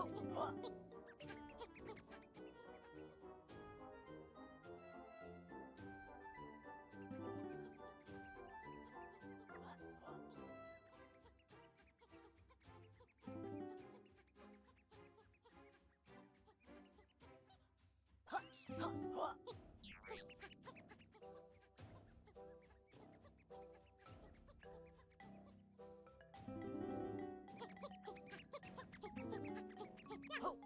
走吧 Oh!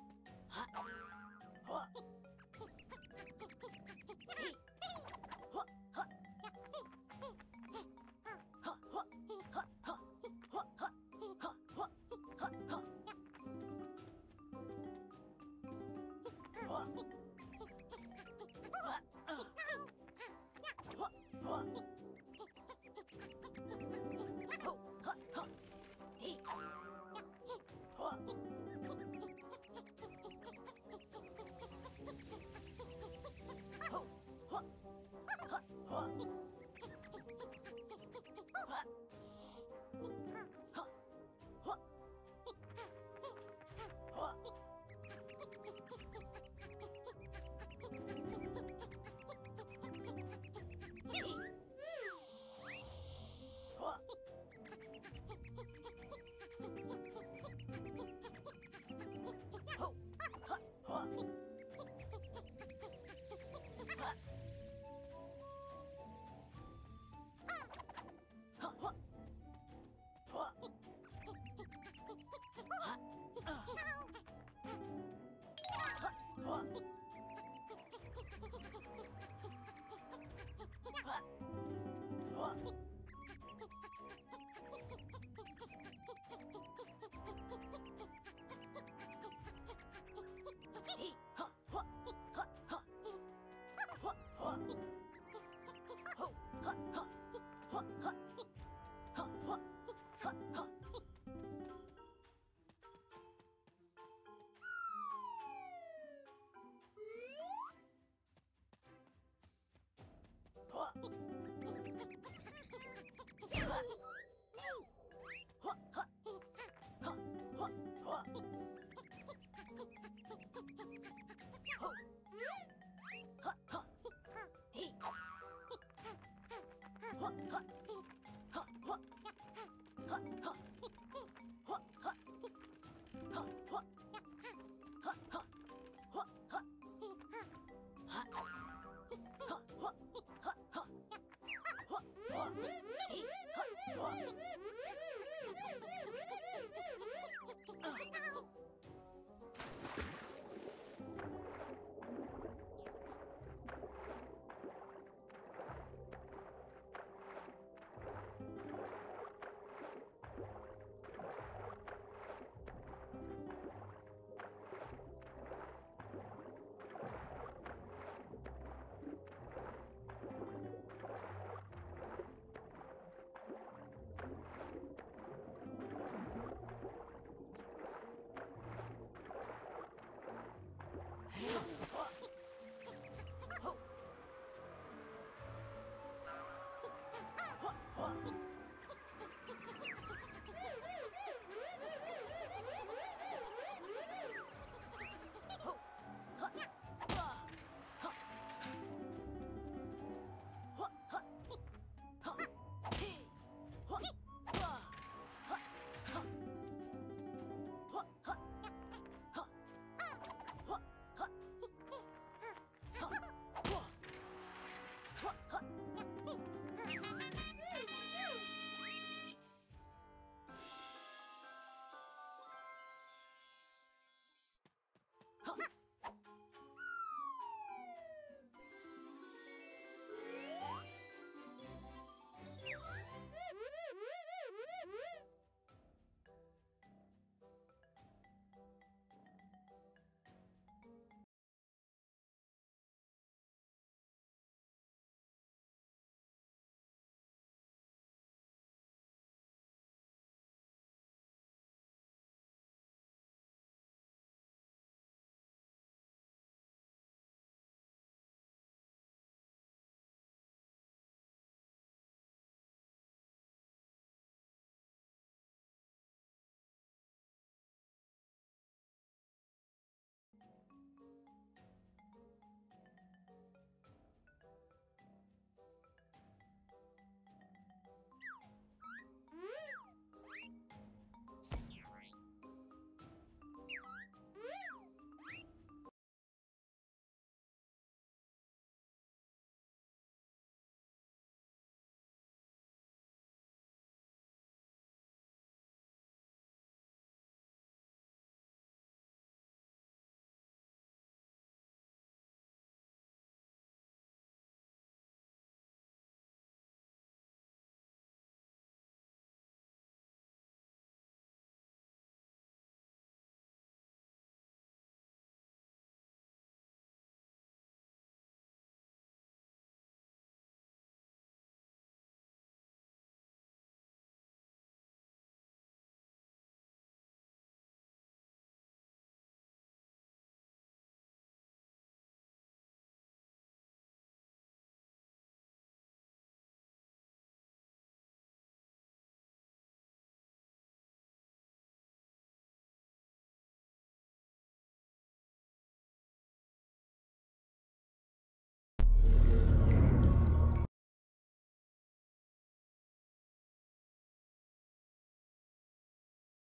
What? Oh!